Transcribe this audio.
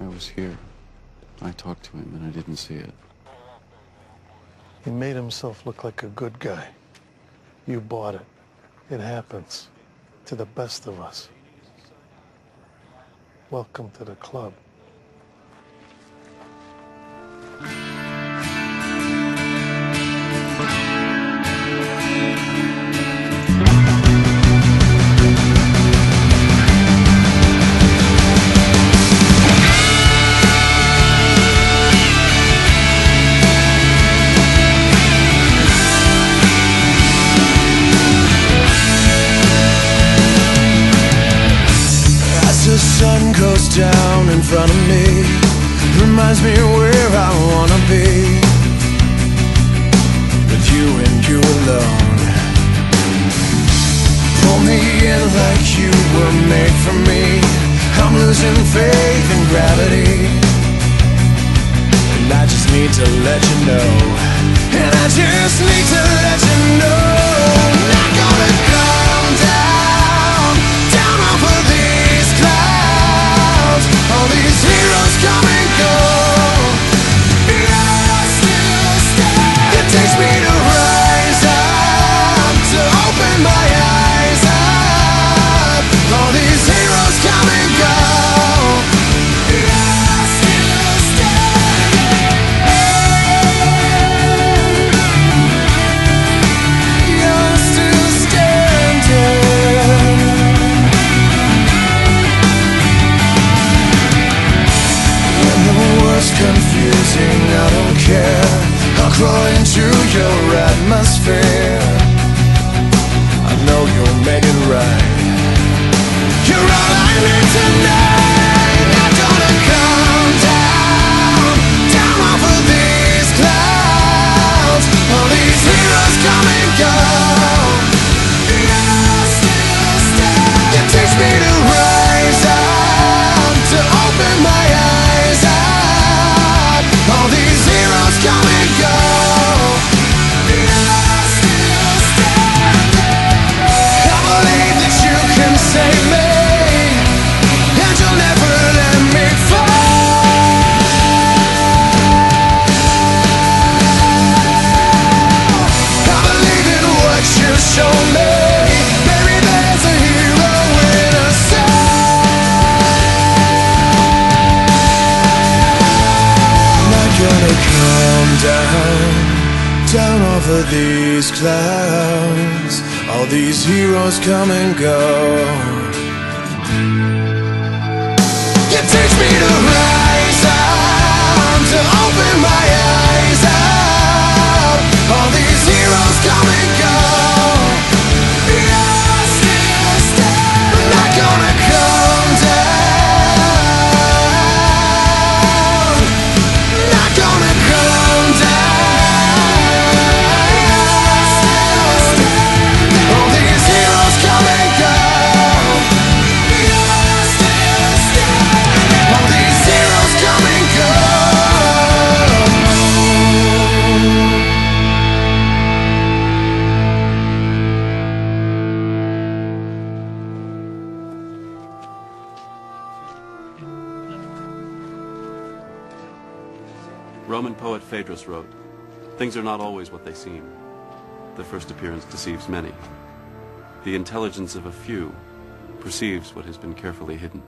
I was here. I talked to him and I didn't see it. He made himself look like a good guy. You bought it. It happens to the best of us. Welcome to the club. Sun goes down in front of me Reminds me where I wanna be. With you and you alone. Pull me in like you were made for me. I'm losing faith in gravity. And I just need to let you know. And I just need heroes come care. I'll crawl into your atmosphere. I know you'll make it right. You're all I need tonight. Down of these clouds. All these heroes come and go. It takes me to rise Roman poet Phaedrus wrote, Things are not always what they seem. The first appearance deceives many. The intelligence of a few perceives what has been carefully hidden.